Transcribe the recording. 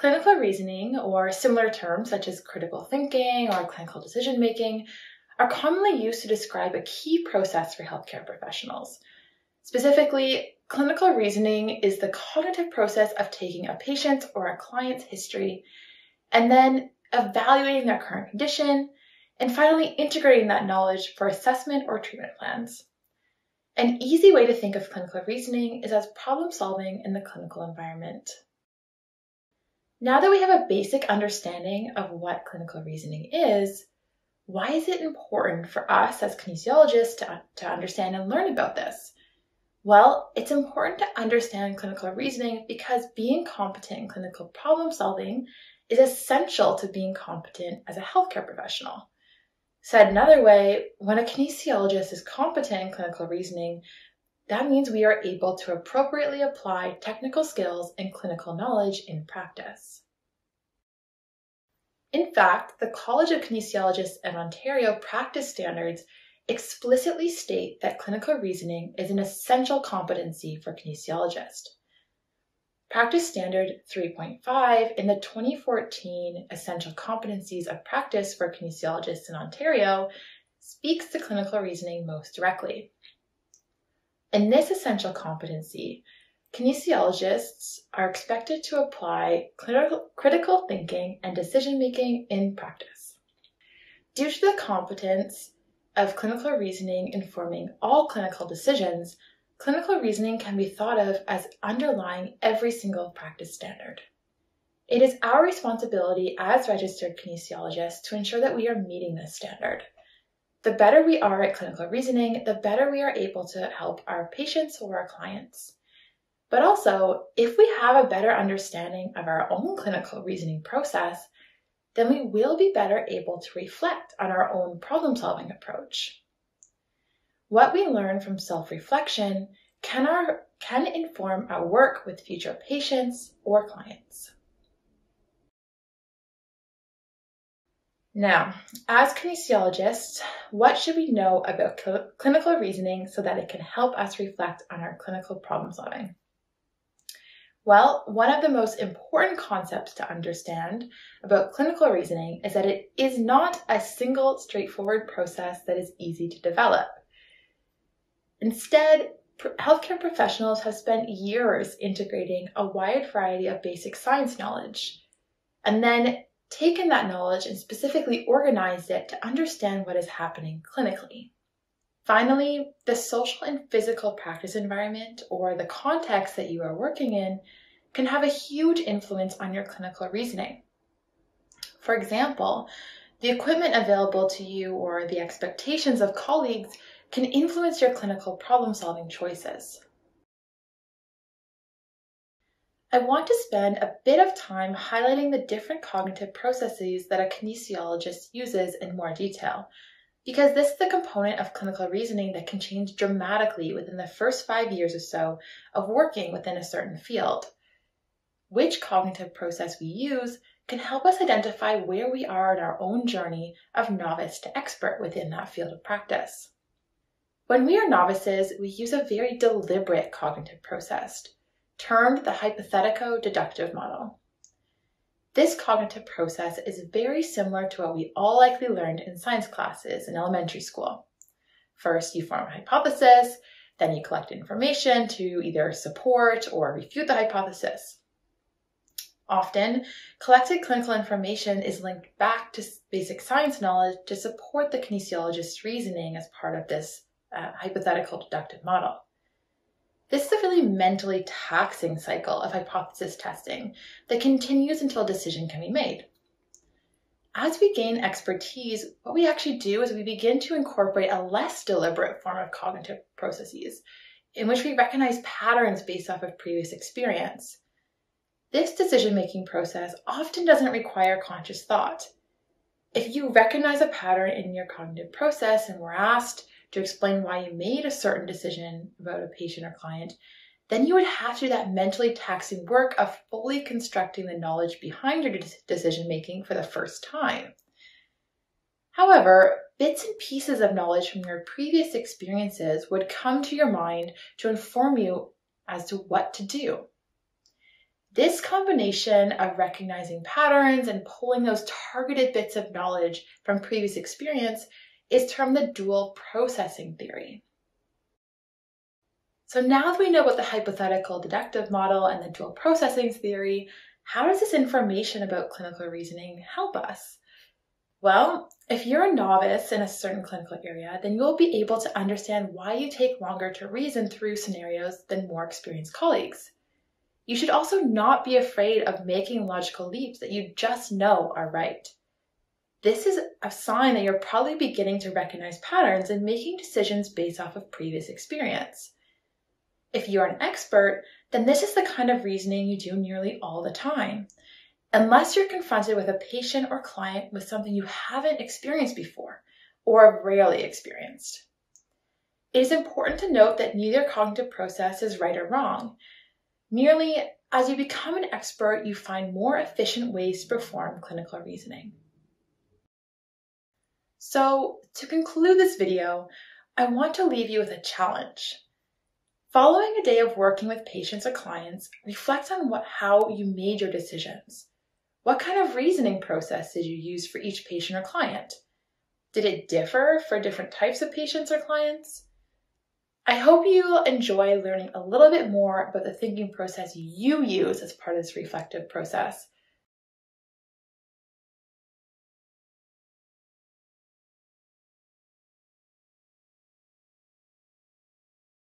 Clinical reasoning, or similar terms such as critical thinking or clinical decision making, are commonly used to describe a key process for healthcare professionals. Specifically, clinical reasoning is the cognitive process of taking a patient's or a client's history and then evaluating their current condition, and finally integrating that knowledge for assessment or treatment plans. An easy way to think of clinical reasoning is as problem solving in the clinical environment. Now that we have a basic understanding of what clinical reasoning is, why is it important for us as kinesiologists to, to understand and learn about this? Well, it's important to understand clinical reasoning because being competent in clinical problem solving is essential to being competent as a healthcare professional. Said another way, when a kinesiologist is competent in clinical reasoning, that means we are able to appropriately apply technical skills and clinical knowledge in practice. In fact, the College of Kinesiologists of Ontario practice standards explicitly state that clinical reasoning is an essential competency for kinesiologists. Practice Standard 3.5 in the 2014 Essential Competencies of Practice for Kinesiologists in Ontario speaks to clinical reasoning most directly. In this essential competency, kinesiologists are expected to apply critical thinking and decision making in practice. Due to the competence of clinical reasoning informing all clinical decisions, clinical reasoning can be thought of as underlying every single practice standard. It is our responsibility as registered kinesiologists to ensure that we are meeting this standard. The better we are at clinical reasoning, the better we are able to help our patients or our clients. But also, if we have a better understanding of our own clinical reasoning process, then we will be better able to reflect on our own problem solving approach. What we learn from self reflection can, can inform our work with future patients or clients. Now, as kinesiologists, what should we know about cl- clinical reasoning so that it can help us reflect on our clinical problem solving? Well, one of the most important concepts to understand about clinical reasoning is that it is not a single straightforward process that is easy to develop. Instead, healthcare professionals have spent years integrating a wide variety of basic science knowledge and then taken that knowledge and specifically organized it to understand what is happening clinically. Finally, the social and physical practice environment or the context that you are working in can have a huge influence on your clinical reasoning. For example, the equipment available to you or the expectations of colleagues can influence your clinical problem solving choices. I want to spend a bit of time highlighting the different cognitive processes that a kinesiologist uses in more detail, because this is the component of clinical reasoning that can change dramatically within the first five years or so of working within a certain field. Which cognitive process we use can help us identify where we are in our own journey of novice to expert within that field of practice. When we are novices, we use a very deliberate cognitive process termed the hypothetico-deductive model. This cognitive process is very similar to what we all likely learned in science classes in elementary school. First, you form a hypothesis, then you collect information to either support or refute the hypothesis. Often, collected clinical information is linked back to basic science knowledge to support the kinesiologist's reasoning as part of this uh, hypothetical deductive model. This is a really mentally taxing cycle of hypothesis testing that continues until a decision can be made. As we gain expertise, what we actually do is we begin to incorporate a less deliberate form of cognitive processes in which we recognize patterns based off of previous experience. This decision making process often doesn't require conscious thought. If you recognize a pattern in your cognitive process and were asked, to explain why you made a certain decision about a patient or client, then you would have to do that mentally taxing work of fully constructing the knowledge behind your decision making for the first time. However, bits and pieces of knowledge from your previous experiences would come to your mind to inform you as to what to do. This combination of recognizing patterns and pulling those targeted bits of knowledge from previous experience is termed the dual processing theory. So now that we know about the hypothetical deductive model and the dual processing theory, how does this information about clinical reasoning help us? Well, if you're a novice in a certain clinical area, then you'll be able to understand why you take longer to reason through scenarios than more experienced colleagues. You should also not be afraid of making logical leaps that you just know are right. This is a sign that you're probably beginning to recognize patterns and making decisions based off of previous experience. If you're an expert, then this is the kind of reasoning you do nearly all the time. Unless you're confronted with a patient or client with something you haven't experienced before or rarely experienced. It is important to note that neither cognitive process is right or wrong. Merely, as you become an expert, you find more efficient ways to perform clinical reasoning. So, to conclude this video, I want to leave you with a challenge. Following a day of working with patients or clients, reflect on what, how you made your decisions. What kind of reasoning process did you use for each patient or client? Did it differ for different types of patients or clients? I hope you'll enjoy learning a little bit more about the thinking process you use as part of this reflective process.